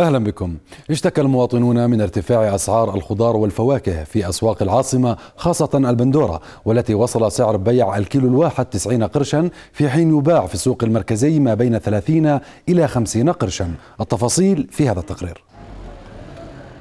أهلا بكم. اشتكى المواطنون من ارتفاع أسعار الخضار والفواكه في أسواق العاصمة خاصة البندورة والتي وصل سعر بيع الكيلو الواحد 90 قرشا في حين يباع في السوق المركزي ما بين 30 إلى 50 قرشا. التفاصيل في هذا التقرير.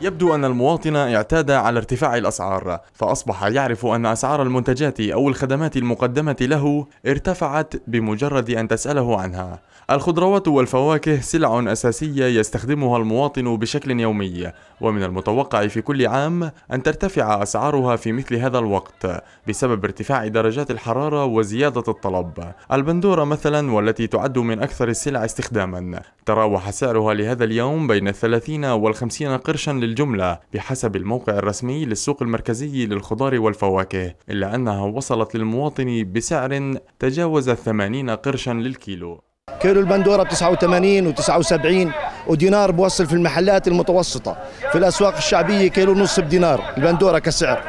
يبدو أن المواطن اعتاد على ارتفاع الأسعار فأصبح يعرف أن أسعار المنتجات أو الخدمات المقدمة له ارتفعت بمجرد أن تسأله عنها. الخضروات والفواكه سلع أساسية يستخدمها المواطن بشكل يومي ومن المتوقع في كل عام أن ترتفع أسعارها في مثل هذا الوقت بسبب ارتفاع درجات الحرارة وزيادة الطلب. البندورة مثلا والتي تعد من أكثر السلع استخداما تراوح سعرها لهذا اليوم بين الثلاثين والخمسين قرشا للجملة بحسب الموقع الرسمي للسوق المركزي للخضار والفواكه إلا أنها وصلت للمواطن بسعر تجاوز الثمانين قرشا للكيلو. كيلو البندورة ب 89 و79 ودينار بوصل في المحلات المتوسطة. في الأسواق الشعبية كيلو ونص بدينار البندورة كسعر.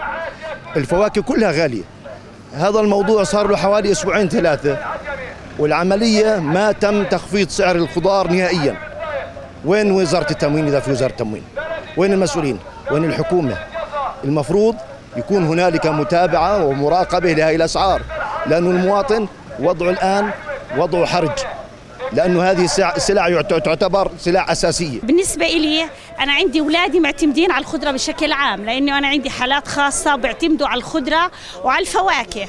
الفواكه كلها غالية. هذا الموضوع صار له حوالي أسبوعين ثلاثة والعملية ما تم تخفيض سعر الخضار نهائيا. وين وزارة التموين إذا في وزارة التموين؟ وين المسؤولين؟ وين الحكومة؟ المفروض يكون هنالك متابعة ومراقبة لهذه الأسعار لأنه المواطن وضعه الآن وضعه حرج لأنه هذه سلع تعتبر سلع أساسية. بالنسبة لي أنا عندي اولادي معتمدين على الخضرة بشكل عام لأنه أنا عندي حالات خاصة بيعتمدوا على الخضرة وعلى الفواكه.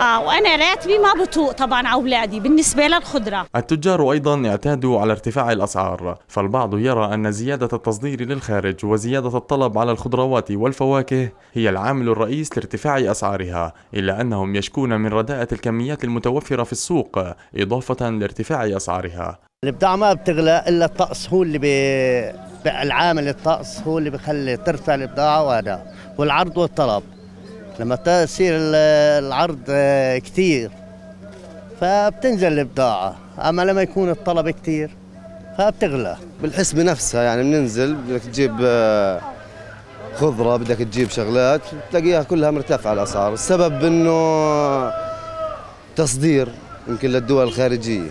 آه وأنا راتبي ما بطوق طبعا على أولادي بالنسبة للخضرة. التجار أيضا اعتادوا على ارتفاع الأسعار فالبعض يرى أن زيادة التصدير للخارج وزيادة الطلب على الخضروات والفواكه هي العامل الرئيس لارتفاع أسعارها إلا أنهم يشكون من رداءة الكميات المتوفرة في السوق إضافة لارتفاع أسعارها. البضاعة ما بتغلى إلا الطقس هو اللي بي... العامل الطقس هو اللي بيخلي ترفع البضاعة وهذا والعرض والطلب. لما تصير العرض كثير فبتنزل البضاعة أما لما يكون الطلب كثير فبتغلى. بالحسبة نفسها يعني بننزل بدك تجيب آه، خضرة بدك تجيب شغلات تلاقيها كلها مرتفعة الأسعار. السبب أنه تصدير يمكن للدول الخارجية.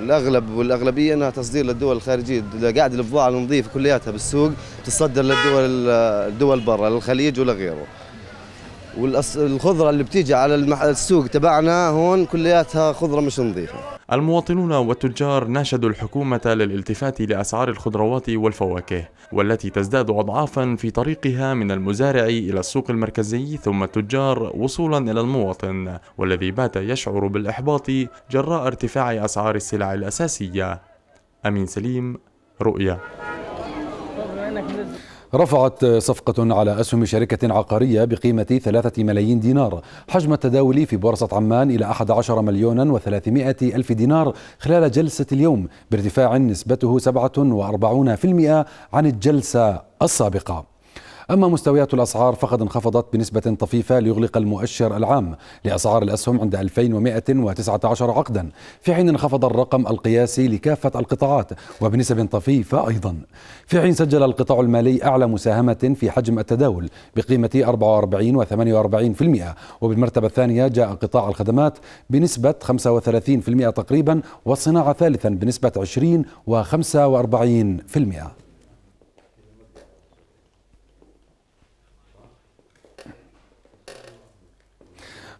الأغلب والأغلبية أنها تصدير للدول الخارجية. قاعد البضاعة النظيفة كلياتها بالسوق تصدر للدول الدول برا للخليج ولغيره والخضره اللي بتيجي على السوق تبعنا هون كلياتها خضرة مش نظيفة. المواطنون والتجار ناشدوا الحكومة للالتفات لأسعار الخضروات والفواكه والتي تزداد أضعافا في طريقها من المزارع إلى السوق المركزي ثم التجار وصولا إلى المواطن والذي بات يشعر بالإحباط جراء ارتفاع أسعار السلع الأساسية. أمين سليم رؤيا. رفعت صفقة على أسهم شركة عقارية بقيمة ثلاثة ملايين دينار. حجم التداول في بورصة عمان إلى 11 مليون و300 ألف دينار خلال جلسة اليوم بارتفاع نسبته 47% عن الجلسة السابقة. أما مستويات الأسعار فقد انخفضت بنسبة طفيفة ليغلق المؤشر العام لأسعار الأسهم عند 2119 عقدا في حين انخفض الرقم القياسي لكافة القطاعات وبنسب طفيفة أيضا. في حين سجل القطاع المالي أعلى مساهمة في حجم التداول بقيمة 44 و48% وبالمرتبة الثانية جاء قطاع الخدمات بنسبة 35% تقريبا والصناعة ثالثا بنسبة 20 و45%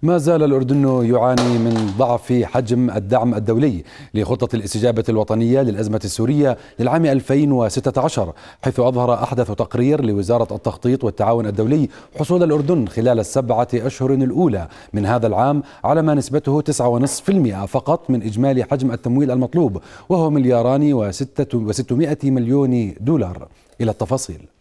ما زال الأردن يعاني من ضعف حجم الدعم الدولي لخطة الاستجابة الوطنية للأزمة السورية للعام 2016 حيث أظهر أحدث تقرير لوزارة التخطيط والتعاون الدولي حصول الأردن خلال السبعة أشهر الأولى من هذا العام على ما نسبته 9.5% فقط من إجمالي حجم التمويل المطلوب وهو ملياران وستمائة مليون دولار. إلى التفاصيل.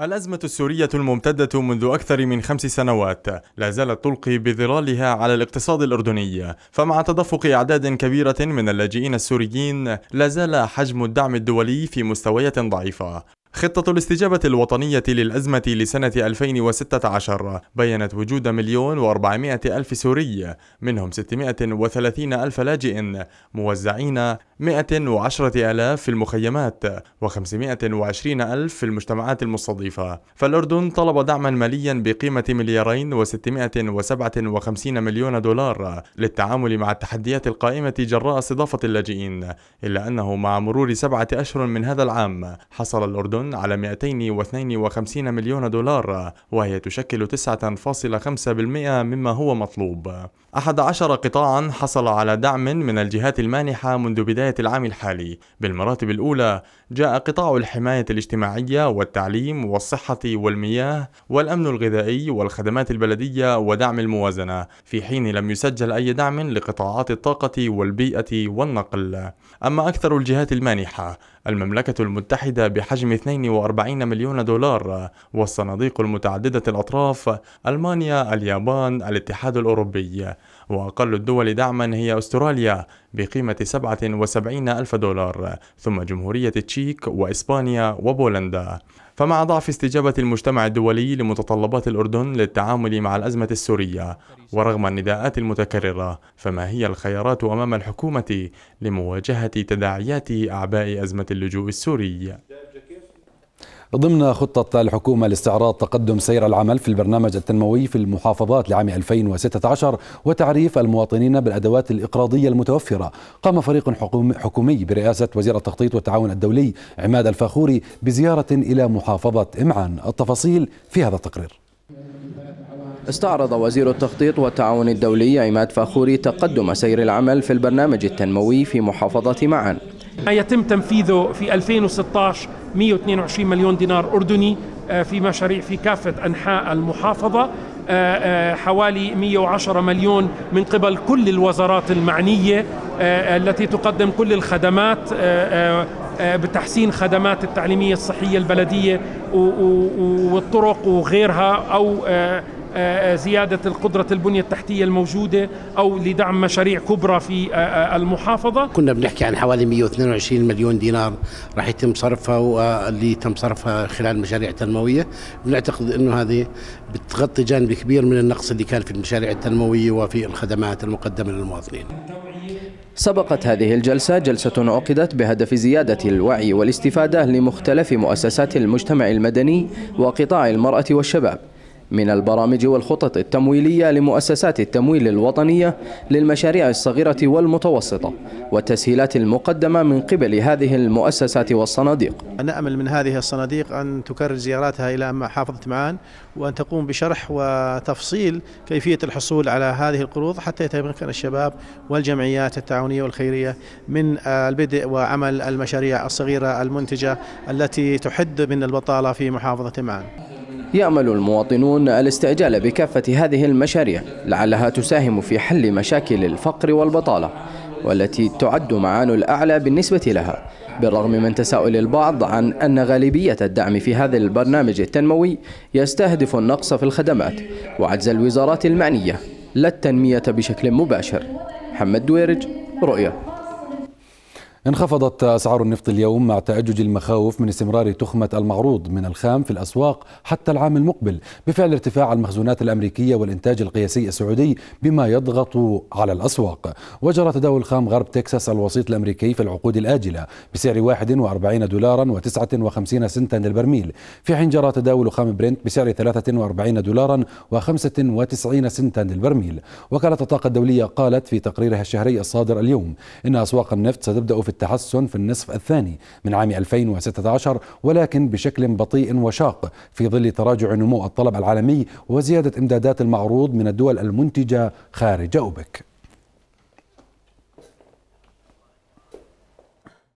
الأزمة السورية الممتدة منذ أكثر من خمس سنوات لا زالت تلقي بظلالها على الاقتصاد الأردني فمع تدفق أعداد كبيرة من اللاجئين السوريين لا زال حجم الدعم الدولي في مستويات ضعيفة. خطة الاستجابة الوطنية للأزمة لسنة 2016 بيّنت وجود مليون وأربعمائة ألف سوري منهم 630 ألف لاجئ موزعين 110 ألاف في المخيمات و520 ألف في المجتمعات المستضيفة. فالأردن طلب دعما ماليا بقيمة مليارين و657 مليون دولار للتعامل مع التحديات القائمة جراء استضافة اللاجئين إلا أنه مع مرور سبعة أشهر من هذا العام حصل الأردن على 252 مليون دولار وهي تشكل 9.5% مما هو مطلوب. أحد عشر قطاعا حصل على دعم من الجهات المانحة منذ بداية العام الحالي. بالمراتب الأولى جاء قطاع الحماية الاجتماعية والتعليم والصحة والمياه والأمن الغذائي والخدمات البلدية ودعم الموازنة في حين لم يسجل أي دعم لقطاعات الطاقة والبيئة والنقل. أما أكثر الجهات المانحة المملكة المتحدة بحجم 42 مليون دولار والصناديق المتعددة الأطراف ألمانيا اليابان الاتحاد الأوروبي. وأقل الدول دعما هي أستراليا بقيمة 77 ألف دولار ثم جمهورية تشيك وإسبانيا وبولندا فمع ضعف استجابة المجتمع الدولي لمتطلبات الأردن للتعامل مع الأزمة السورية ورغم النداءات المتكررة فما هي الخيارات أمام الحكومة لمواجهة تداعيات أعباء أزمة اللجوء السوري؟ ضمن خطة الحكومة لاستعراض تقدم سير العمل في البرنامج التنموي في المحافظات لعام 2016 وتعريف المواطنين بالأدوات الإقراضية المتوفرة قام فريق حكومي برئاسة وزير التخطيط والتعاون الدولي عماد الفاخوري بزيارة إلى محافظة إمعان. التفاصيل في هذا التقرير. استعرض وزير التخطيط والتعاون الدولي عماد فاخوري تقدم سير العمل في البرنامج التنموي في محافظة معان. ما يتم تنفيذه في 2016 122 مليون دينار أردني آه، في مشاريع في كافة أنحاء المحافظة آه، آه، حوالي 110 مليون من قبل كل الوزارات المعنية التي تقدم كل الخدمات بتحسين خدمات التعليمية الصحية البلدية والطرق وغيرها أو زيادة القدرة البنية التحتية الموجودة أو لدعم مشاريع كبرى في آه، المحافظة. كنا بنحكي عن حوالي 122 مليون دينار راح يتم صرفها واللي تم صرفها خلال مشاريع تنموية بنعتقد أنه هذه بتغطي جانب كبير من النقص اللي كان في المشاريع التنموية وفي الخدمات المقدمة للمواطنين. سبقت هذه الجلسة جلسة عقدت بهدف زيادة الوعي والاستفادة لمختلف مؤسسات المجتمع المدني وقطاع المرأة والشباب. من البرامج والخطط التمويلية لمؤسسات التمويل الوطنية للمشاريع الصغيرة والمتوسطة والتسهيلات المقدمة من قبل هذه المؤسسات والصناديق. نأمل من هذه الصناديق أن تكرر زياراتها إلى محافظة معان وأن تقوم بشرح وتفصيل كيفية الحصول على هذه القروض حتى يتمكن الشباب والجمعيات التعاونية والخيرية من البدء وعمل المشاريع الصغيرة المنتجة التي تحد من البطالة في محافظة معان. يأمل المواطنون الاستعجال بكافة هذه المشاريع لعلها تساهم في حل مشاكل الفقر والبطالة والتي تعد معان الأعلى بالنسبة لها بالرغم من تساؤل البعض عن أن غالبية الدعم في هذا البرنامج التنموي يستهدف النقص في الخدمات وعجز الوزارات المعنية لا التنمية بشكل مباشر. محمد دويرج رؤية انخفضت أسعار النفط اليوم مع تأجج المخاوف من استمرار تخمة المعروض من الخام في الأسواق حتى العام المقبل بفعل ارتفاع المخزونات الأمريكية والإنتاج القياسي السعودي بما يضغط على الأسواق. وجرى تداول خام غرب تكساس الوسيط الأمريكي في العقود الآجلة بسعر 41 دولارا و59 سنتا للبرميل. في حين جرى تداول خام برنت بسعر 43 دولارا و95 سنتا للبرميل. وكالة الطاقة الدولية قالت في تقريرها الشهري الصادر اليوم إن أسواق النفط ستبدأ في التحسن في النصف الثاني من عام 2016 ولكن بشكل بطيء وشاق في ظل تراجع نمو الطلب العالمي وزيادة إمدادات المعروض من الدول المنتجة خارج أوبك.